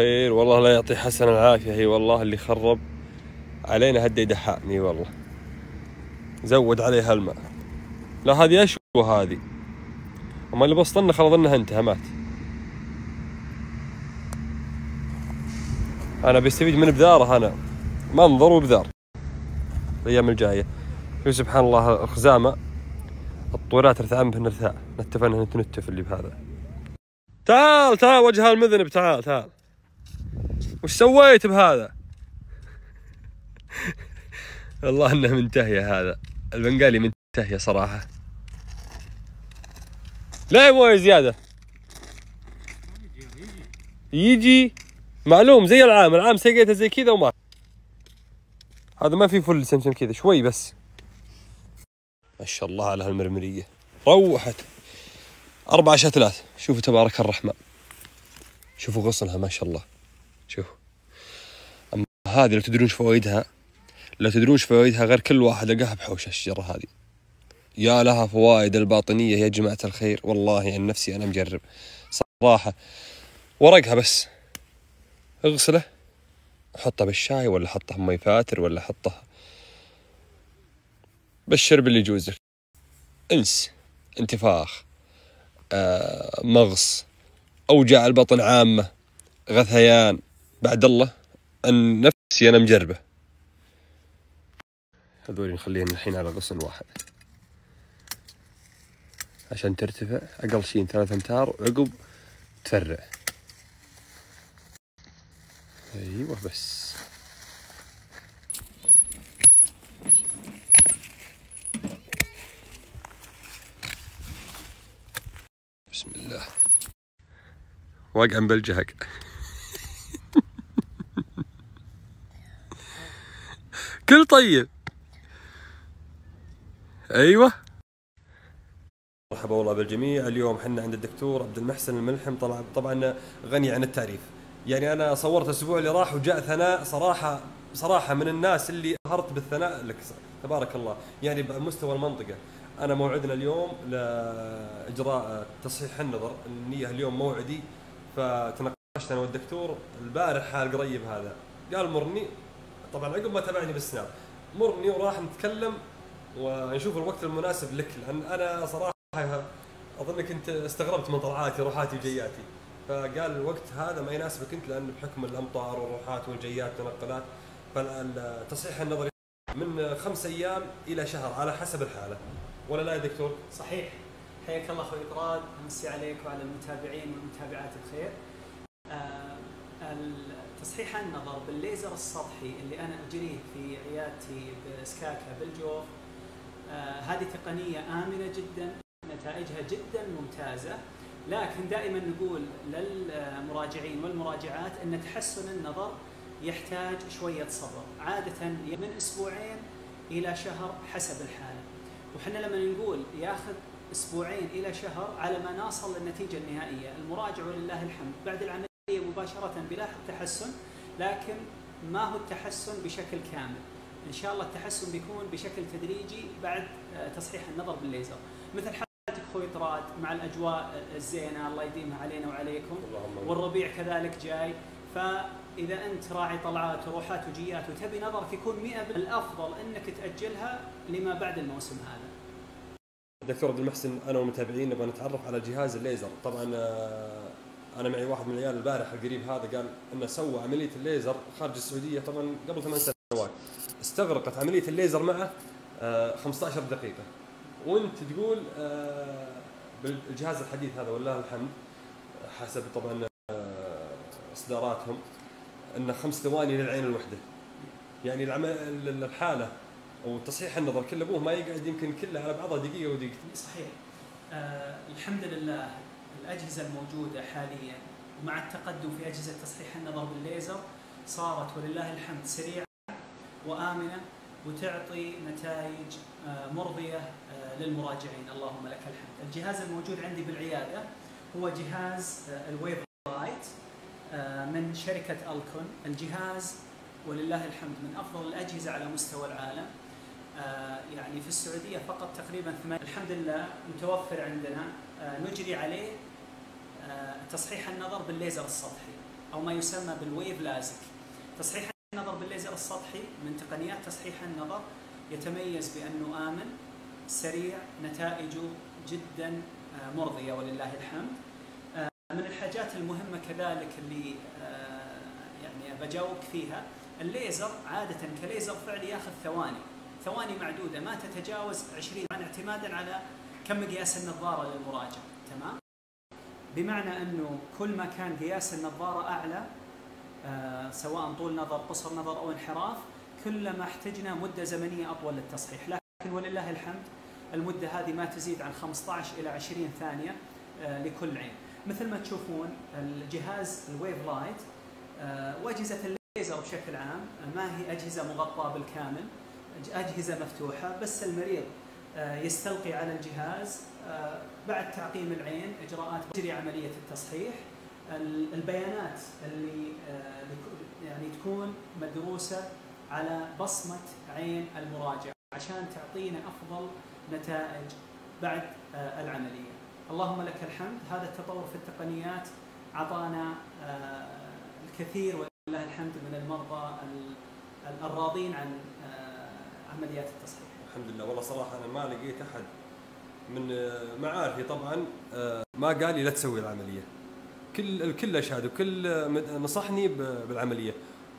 خير والله لا يعطي حسن العافية. هي والله اللي خرب علينا هدي دحاني والله. زود عليها الماء. لا هذه أشوى هذه. أما اللي بسطنا خلاص انها انتهى مات. أنا بستفيد من بذاره أنا. منظر وبذار الأيام الجاية. شوف سبحان الله الخزامة الطورات ارتعام بهن ارتاع نتفقنا نتنتف اللي بهذا. تعال تعال وجه المذنب تعال تعال. وش سويت بهذا؟ والله إنه منتهية هذا. البنغالي منتهية صراحة. لا مويه زيادة. يجي معلوم زي العام. العام سقيته زي كذا وما. هذا ما في فل سمسم كذا شوي بس. ما شاء الله على هالمرمرية. روحت. أربع شتلات. شوفوا تبارك الرحمن. شوفوا غصنها ما شاء الله. شوف أما هذه لو تدرون إيش فوائدها لو تدرون إيش فوائدها غير كل واحد لقاها بحوش الشجرة هذه. يا لها فوائد الباطنية يا جماعة الخير. والله عن نفسي أنا مجرب. صراحة ورقها بس. اغسله. حطه بالشاي ولا حطه مي فاتر ولا حطه بالشرب اللي يجوز لك. انس انتفاخ آه مغص أوجاع البطن عامة غثيان بعد الله عن نفسي أنا مجربة. هذول نخليهم الحين على غصن واحد. عشان ترتفع أقل شيء ثلاث أمتار وعقب تفرع. أيوه بس. بسم الله. واقعا بالجهق كل طيب. أيوه. مرحبا والله بالجميع. اليوم حنا عند الدكتور عبد المحسن الملحم. طلع طبعا غني عن التعريف. يعني أنا صورت الأسبوع اللي راح وجاء ثناء صراحة صراحة من الناس اللي ظهرت بالثناء. لك تبارك الله. يعني بمستوى المنطقة. أنا موعدنا اليوم لإجراء تصحيح النظر. النية اليوم موعدي. فتناقشت أنا والدكتور البارح القريب هذا. قال مرني. طبعا عقب ما تابعني بالسناب. مرني وراح نتكلم ونشوف الوقت المناسب لك لأن أنا صراحة اظنك انت استغربت من طلعاتي روحاتي وجياتي. فقال الوقت هذا ما يناسبك أنت لأن بحكم الأمطار والروحات والجيات والتنقلات فالتصحيح النظري من خمس أيام إلى شهر على حسب الحالة. ولا لا يا دكتور؟ صحيح. حياك الله أخوي طراد أمسي عليك وعلى المتابعين والمتابعات بخير. آه تصحيح النظر بالليزر السطحي اللي أنا أجريه في عيادتي بسكاكا بالجوف آه هذه تقنية آمنة جدا نتائجها جدا ممتازة. لكن دائما نقول للمراجعين والمراجعات إن تحسن النظر يحتاج شوية صبر. عادة من أسبوعين إلى شهر حسب الحالة. وحنا لما نقول ياخذ أسبوعين إلى شهر على ما نصل للنتيجة النهائية، المراجع ولله الحمد بعد العملية مباشرة بيلاحظ تحسن لكن ما هو التحسن بشكل كامل. إن شاء الله التحسن بيكون بشكل تدريجي بعد تصحيح النظر بالليزر. مثل حالتك أخوي طراد مع الأجواء الزينة الله يديمها علينا وعليكم والربيع كذلك جاي فإذا أنت راعي طلعات وروحات وجيات وتبي نظرك يكون 100% الأفضل إنك تأجلها لما بعد الموسم هذا. دكتور عبد المحسن أنا والمتابعين نبغى نتعرف على جهاز الليزر طبعا أنا معي واحد من العيال البارح القريب هذا قال إنه سوى عملية الليزر خارج السعودية طبعا قبل ثمان سنوات استغرقت عملية الليزر معه 15 دقيقة وأنت تقول بالجهاز الحديث هذا والله الحمد حسب طبعا إصداراتهم انه خمس ثواني للعين الوحدة يعني الحالة وتصحيح النظر كل أبوه ما يقعد يمكن كله على بعضها دقيقة ودقيقتين. صحيح. آه الحمد لله الأجهزة الموجودة حاليا ومع التقدم في أجهزة تصحيح النظر بالليزر صارت ولله الحمد سريعة وآمنة وتعطي نتائج آه مرضية آه للمراجعين اللهم لك الحمد. الجهاز الموجود عندي بالعيادة هو جهاز ال WaveLight من شركة ألكون، الجهاز ولله الحمد من أفضل الأجهزة على مستوى العالم. آه يعني في السعودية فقط تقريبا ثمان الحمد لله متوفر عندنا آه نجري عليه آه تصحيح النظر بالليزر السطحي أو ما يسمى بال wave LASIK. تصحيح النظر بالليزر السطحي من تقنيات تصحيح النظر يتميز بأنه آمن، سريع، نتائجه جدا آه، مرضية ولله الحمد. آه، من الحاجات المهمة كذلك اللي آه، يعني بجاوبك فيها الليزر عادة كليزر فعلي ياخذ ثواني، ثواني معدودة ما تتجاوز 20 اعتمادا على كم مقياس النظارة للمراجع، تمام؟ بمعنى أنه كل ما كان قياس النظارة أعلى آه، سواء طول نظر قصر نظر أو انحراف كلما احتجنا مدة زمنية أطول للتصحيح. لكن ولله الحمد المدة هذه ما تزيد عن 15 إلى 20 ثانية آه، لكل عين. مثل ما تشوفون الجهاز ال WaveLight آه، وأجهزة الليزر بشكل عام ما هي أجهزة مغطاة بالكامل أجهزة مفتوحة بس المريض يستلقي على الجهاز بعد تعقيم العين إجراءات تجري عملية التصحيح البيانات اللي يعني تكون مدروسة على بصمة عين المراجع عشان تعطينا أفضل نتائج بعد العملية. اللهم لك الحمد هذا التطور في التقنيات أعطانا الكثير ولله الحمد من المرضى الراضين عن عمليات التصحيح. الحمد لله. والله صراحة أنا ما لقيت أحد من معارفي طبعا ما قال لي لا تسوي العملية. كل الكل اشهد وكل نصحني بالعملية.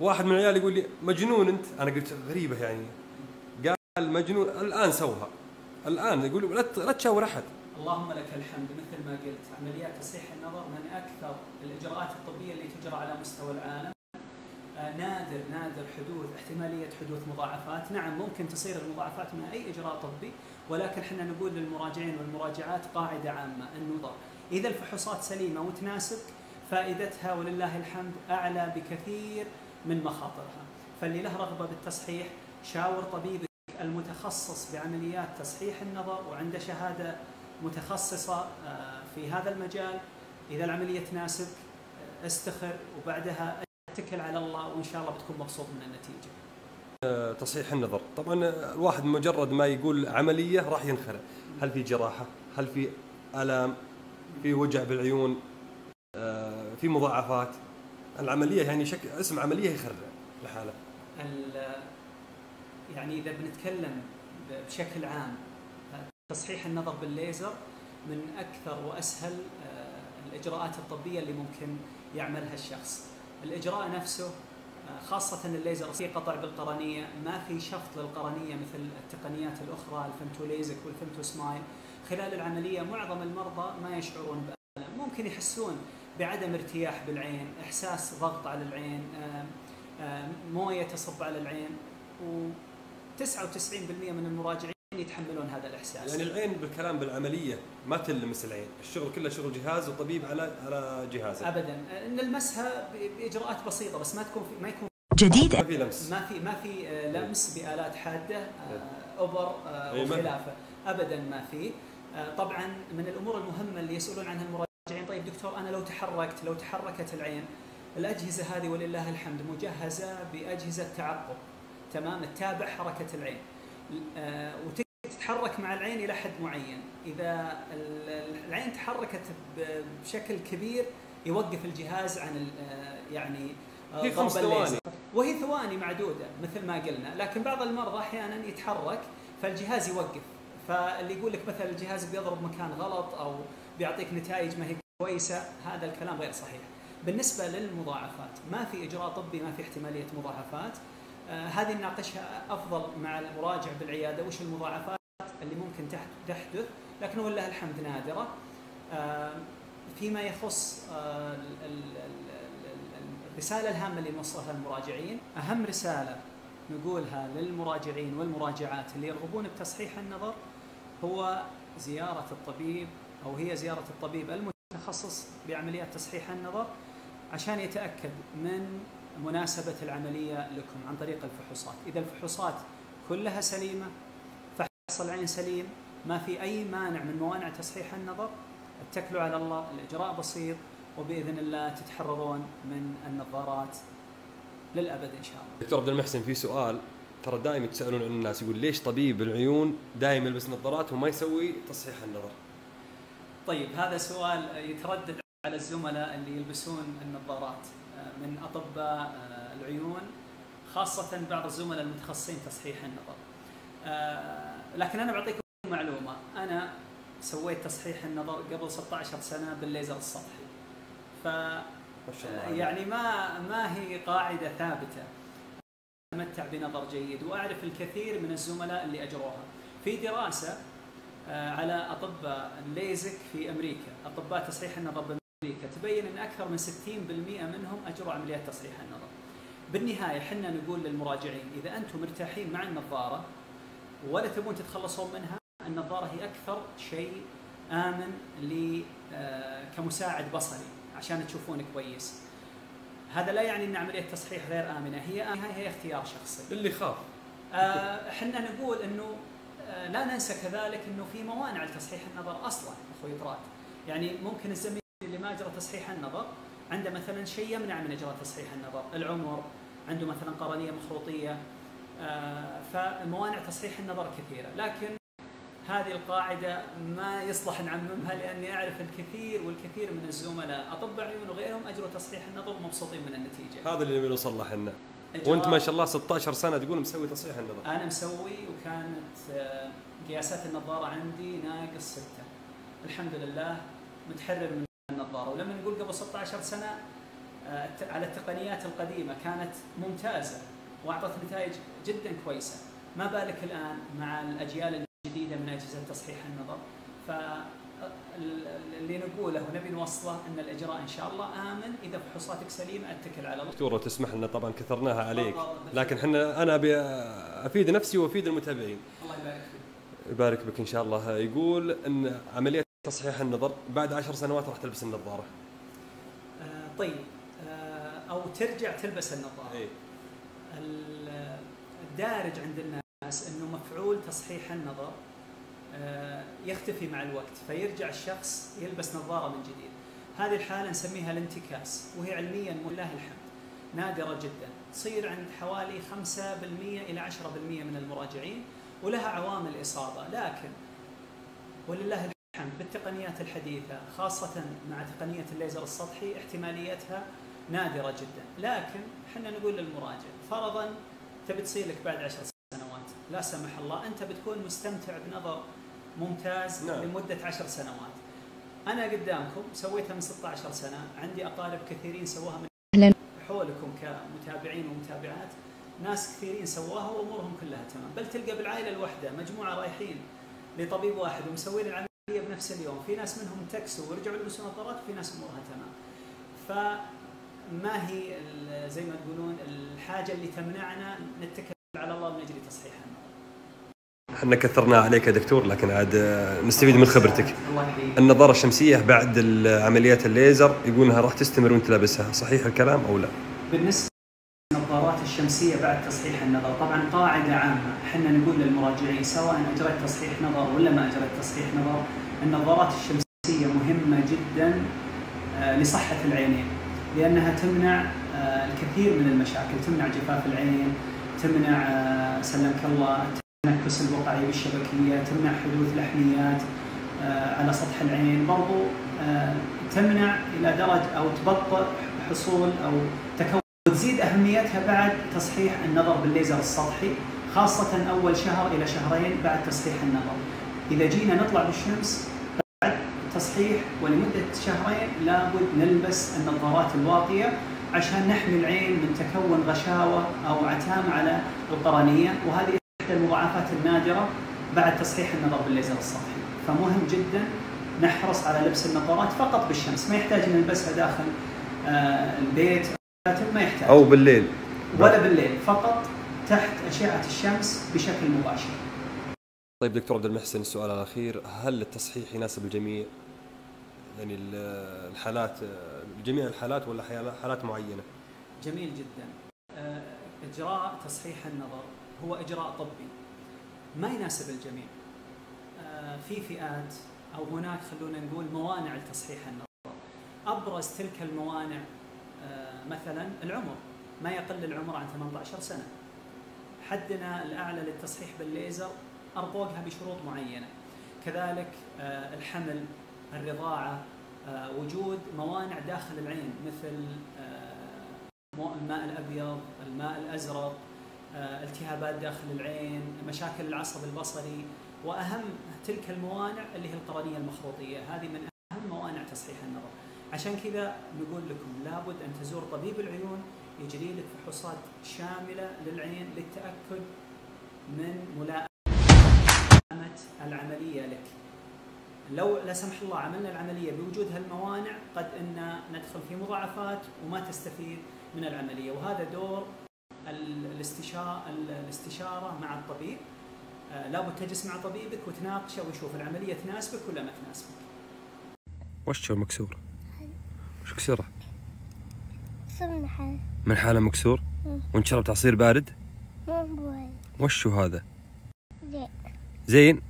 واحد من العيال يقول لي مجنون أنت؟ أنا قلت غريبة يعني. قال مجنون الآن سوها. الآن يقول لا تشاور أحد. اللهم لك الحمد. مثل ما قلت عمليات تصحيح النظر من أكثر الإجراءات الطبية اللي تجرى على مستوى العالم. نادر نادر حدوث احتمالية حدوث مضاعفات، نعم ممكن تصير المضاعفات من أي إجراء طبي ولكن إحنا نقول للمراجعين والمراجعات قاعدة عامة انه إذا الفحوصات سليمة وتناسب فائدتها ولله الحمد أعلى بكثير من مخاطرها، فاللي له رغبة بالتصحيح شاور طبيبك المتخصص بعمليات تصحيح النظر وعنده شهادة متخصصة في هذا المجال، إذا العملية تناسبك استخر وبعدها اتكل على الله وإن شاء الله بتكون مبسوط من النتيجة. تصحيح النظر، طبعا الواحد مجرد ما يقول عملية راح ينخرع، هل في جراحة؟ هل في آلام؟ في وجع بالعيون؟ في مضاعفات؟ العملية يعني شكل اسم عملية يخرع لحاله. يعني إذا بنتكلم بشكل عام تصحيح النظر بالليزر من أكثر وأسهل الإجراءات الطبية اللي ممكن يعملها الشخص. الإجراء نفسه خاصة الليزر في قطع بالقرنية ما في شفط للقرنية مثل التقنيات الأخرى الفمتو ليزك والفمتو سمايل خلال العملية معظم المرضى ما يشعرون بألم. ممكن يحسون بعدم ارتياح بالعين إحساس ضغط على العين موية تصب على العين. و99% من المراجعين يتحملون هذا الإحساس. يعني العين بالكلام بالعملية ما تلمس العين. الشغل كله شغل جهاز وطبيب على على جهازه ابدا. نلمسها بإجراءات بسيطة بس ما تكون في ما يكون جديد. ما في لمس. ما في ما في لمس بآلات حادة اوبر وخلافة. ابدا ما في. طبعا من الأمور المهمة اللي يسألون عنها المراجعين طيب دكتور أنا لو تحركت لو تحركت العين الأجهزة هذه ولله الحمد مجهزة بأجهزة تعقب. تمام؟ تتابع حركة العين. وتتحرك مع العين إلى حد معين، إذا العين تحركت بشكل كبير يوقف الجهاز عن يعني هي خمس ثواني. وهي ثواني معدودة مثل ما قلنا، لكن بعض المرضى أحيانا يتحرك فالجهاز يوقف، فاللي يقول لك مثلا الجهاز بيضرب مكان غلط أو بيعطيك نتائج ما هي كويسة، هذا الكلام غير صحيح. بالنسبة للمضاعفات، ما في إجراء طبي ما في احتمالية مضاعفات، آه هذه نناقشها أفضل مع المراجع بالعيادة. وش المضاعفات اللي ممكن تحدث؟ لكن ولله الحمد نادرة. آه فيما يخص آه الرسالة الهامة اللي نوصلها للمراجعين أهم رسالة نقولها للمراجعين والمراجعات اللي يرغبون بتصحيح النظر هو زيارة الطبيب أو هي زيارة الطبيب المتخصص بعمليات تصحيح النظر عشان يتأكد من مناسبة العملية لكم عن طريق الفحوصات. إذا الفحوصات كلها سليمة فحص العين سليم ما في أي مانع من موانع تصحيح النظر اتكلوا على الله الإجراء بسيط وبإذن الله تتحررون من النظارات للأبد إن شاء الله. دكتور عبد المحسن في سؤال. ترى دائما يتساءلون عن الناس يقول ليش طبيب العيون دائما يلبس نظارات وما يسوي تصحيح النظر؟ طيب هذا سؤال يتردد على الزملاء اللي يلبسون النظارات. من اطباء آه، العيون خاصة بعض الزملاء المتخصصين تصحيح النظر. آه، لكن أنا بعطيكم معلومة أنا سويت تصحيح النظر قبل 16 سنة بالليزر السطحي. ف. يعني ما ما هي قاعدة ثابتة. أتمتع بنظر جيد وأعرف الكثير من الزملاء اللي أجروها. في دراسة آه، على اطباء الليزك في أمريكا، أطباء تصحيح النظر بامريكا، تبين إن أكثر من 60% منهم اجروا عمليات تصحيح النظر. بالنهاية حنا نقول للمراجعين إذا أنتم مرتاحين مع النظارة ولا تبون تتخلصون منها، النظارة هي أكثر شيء آمن ل آه، كمساعد بصري عشان تشوفون كويس. هذا لا يعني إن عملية تصحيح غير آمنة، هي هي, هي اختيار شخصي. اللي خاف آه، إحنا نقول إنه آه، لا ننسى كذلك إنه في موانع لتصحيح النظر أصلا أخوي طراد يعني ممكن الزميل اللي ما أجرى تصحيح النظر. عنده مثلا شيء يمنع من إجراء تصحيح النظر. العمر عنده مثلا قرنية مخروطية. آه، فموانع تصحيح النظر كثيرة. لكن هذه القاعدة ما يصلح نعممها لأني أعرف الكثير والكثير من الزملاء اطباء عيون وغيرهم أجروا تصحيح النظر ومبسوطين من النتيجة. هذا اللي نبي نوصل له إحنا. وأنت ما شاء الله 16 سنة تقول مسوي تصحيح النظر. أنا مسوي وكانت آه، قياسات النظارة عندي ناقص ستة. الحمد لله متحرر من النظارة. ولما نقول قبل 16 سنة آه، على التقنيات القديمة كانت ممتازة وأعطت نتائج جدا كويسة. ما بالك الآن مع الأجيال الجديدة من أجهزة تصحيح النظر؟ ف ال- اللي نقوله ونبي نوصله أن الإجراء إن شاء الله آمن. إذا فحوصاتك سليمة أتكل على الله دكتور تسمح لنا طبعا كثرناها عليك. لكن إحنا أنا أبي أفيد نفسي وأفيد المتابعين. الله يبارك فيك. يبارك بك إن شاء الله. يقول إن عملية تصحيح النظر بعد عشر سنوات راح تلبس النظارة. آه، طيب. آه، أو ترجع تلبس النظارة. ال- الدارج عند الناس إنه مفعول تصحيح النظر آه، يختفي مع الوقت فيرجع الشخص يلبس نظارة من جديد. هذه الحالة نسميها الانتكاس وهي علميا ولله الحمد. نادرة جدا. تصير عند حوالي 5% إلى 10% من المراجعين ولها عوامل إصابة. لكن ولله الحمد بالتقنيات الحديثة خاصة مع تقنية الليزر السطحي احتماليتها نادرة جدا لكن إحنا نقول للمراجع فرضا تبي تصير لك بعد عشر سنوات لا سمح الله أنت بتكون مستمتع بنظر ممتاز نعم. لمدة عشر سنوات أنا قدامكم سويتها من 16 سنة عندي أقارب كثيرين سووها من أهلاً. حولكم كمتابعين ومتابعات ناس كثيرين سووها وأمورهم كلها تمام بل تلقى بالعائلة الواحده مجموعة رايحين لطبيب واحد ومسوين العملية بنفس اليوم. في ناس منهم تكسوا ورجعوا يلبسوا نظارات وفي ناس امورها تمام فما هي ال- زي ما تقولون الحاجة اللي تمنعنا نتكل على الله ونجري تصحيح النظر إحنا كثرناها عليك يا دكتور لكن عاد آه، نستفيد من خبرتك. النظارة الشمسية بعد عمليات الليزر يقول انها راح تستمر وانت لابسها صحيح الكلام أو لا؟ بالنسبة الشمسية بعد تصحيح النظر. طبعا قاعدة عامة. إحنا نقول للمراجعين سواء اجريت تصحيح نظر ولا ما اجريت تصحيح نظر النظارات الشمسية مهمة جدا آه، لصحة العينين لأنها تمنع آه، الكثير من المشاكل. تمنع جفاف العين تمنع آه، سلمك الله التنكس الوقعي بالشبكية تمنع حدوث لحميات على سطح العين. برضو تمنع إلى درجة أو تبطئ حصول أو تكون وتزيد أهميتها بعد تصحيح النظر بالليزر السطحي خاصة أول شهر إلى شهرين بعد تصحيح النظر. إذا جينا نطلع بالشمس بعد تصحيح ولمدة شهرين لابد نلبس النظارات الواقية عشان نحمي العين من تكون غشاوة أو عتام على القرنية وهذه إحدى المضاعفات النادرة بعد تصحيح النظر بالليزر السطحي. فمهم جدا نحرص على لبس النظارات فقط بالشمس ما يحتاج نلبسها داخل آه، البيت ما يحتاج. أو بالليل. ولا بالليل فقط تحت أشعة الشمس بشكل مباشر. طيب دكتور عبد المحسن السؤال الأخير هل التصحيح يناسب الجميع؟ يعني ال- الحالات جميع الحالات ولا حالات معينة؟ جميل جدا. آه، إجراء تصحيح النظر هو إجراء طبي ما يناسب الجميع. آه، في فئات أو هناك خلونا نقول موانع لتصحيح النظر. أبرز تلك الموانع مثلا العمر. ما يقل العمر عن 18 سنة. حدنا الأعلى للتصحيح بالليزر ارقوقها بشروط معينة. كذلك آه، الحمل الرضاعة آه، وجود موانع داخل العين مثل آه، الماء الأبيض، الماء الأزرق، آه، التهابات داخل العين، مشاكل العصب البصري، وأهم تلك الموانع اللي هي القرنية المخروطية، هذه من أهم موانع تصحيح النظر. عشان كذا نقول لكم لابد أن تزور طبيب العيون يجري لك فحوصات شاملة للعين للتأكد من ملائمة العملية لك. لو لا سمح الله عملنا العملية بوجود هالموانع قد أن ندخل في مضاعفات وما تستفيد من العملية وهذا دور ال- الاستشاره الاستشارة مع الطبيب آه، لابد تجلس مع طبيبك وتناقشه ويشوف العملية تناسبك ولا ما تناسبك. وش هو مكسور؟ وش كسره؟ سمحة من حالة مكسور؟ مم. وانت شربت عصير بارد؟ مو بوي وش هو هذا؟ زين زين؟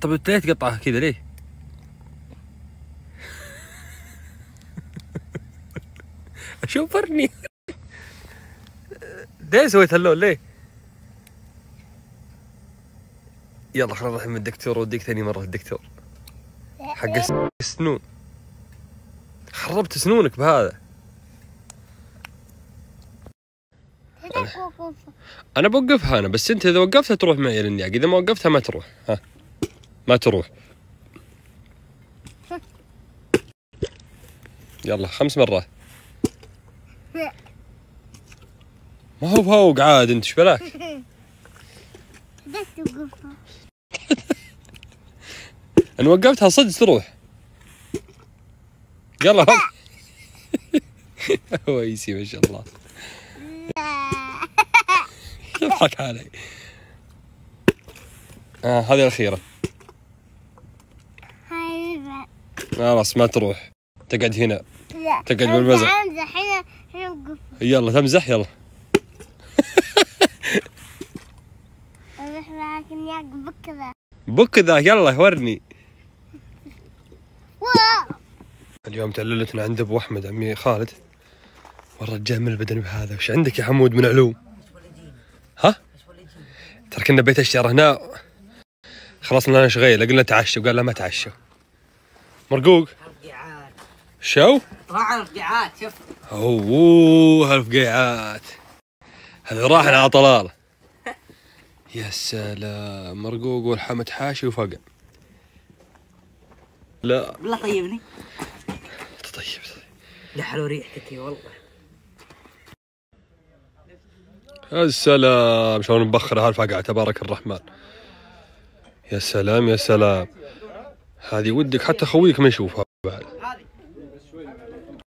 طب ليه تقطعها كذا ليه؟ شوفرني ليه سويت هاللون ليه؟ يلا خلينا نروح من الدكتور وديك ثاني مرة الدكتور حق الس- السنون خربت سنونك بهذا. أنا بوقفها أنا بس أنت إذا وقفتها تروح معي للنياق إذا ما وقفتها ما تروح. ها. ما تروح. يلا خمس مرات. ما هو فوق عاد أنت إيش بلاك؟ بدك توقفها ان وقفتها صدق تروح. يلا. هوب ويسي ما شاء الله. يضحك علي. آه هذه الأخيرة. خلاص ما تروح. تقعد هنا. لا. تقعد بالمزح. امزح هنا هنا وقف يلا تمزح يلا. امزح معك اني اقف كذا بك ذاك يلا ورني. اليوم تعللتنا عند أبو أحمد عمي خالد. والرجال من البدن بهذا. وش عندك يا حمود من علوم؟ ها؟ ترى كنا بيت الشعر هنا. خلصنا لنا شغيله قلنا تعشى. وقال لا ما تعشى. مرقوق؟ شو؟ راح القيعات شوف أوه هالفقيعات. هذا راح على طلاله يا سلام. مرقوق والحمد حاشي وفقع لا. بالله طيبني. طيب. لا حلو ريحتك يا والله. السلام. شلون مبخرة هالفقعة تبارك الرحمن. يا سلام يا سلام. هذه ودك حتى خويك ما يشوفها بعد.